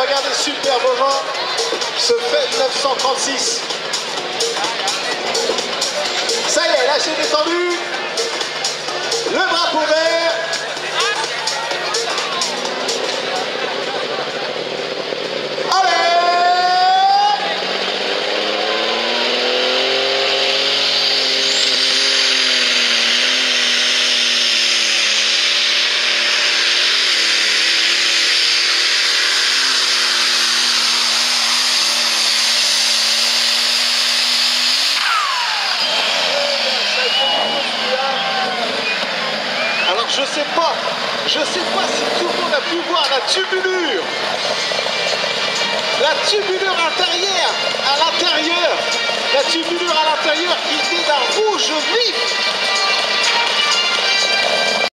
regardez Super Beaujean, ce fait 936. Je sais pas, je sais pas si tout le monde a pu voir la tubulure. La tubulure intérieure, à l'intérieur. La tubulure à l'intérieur qui était d'un rouge vif.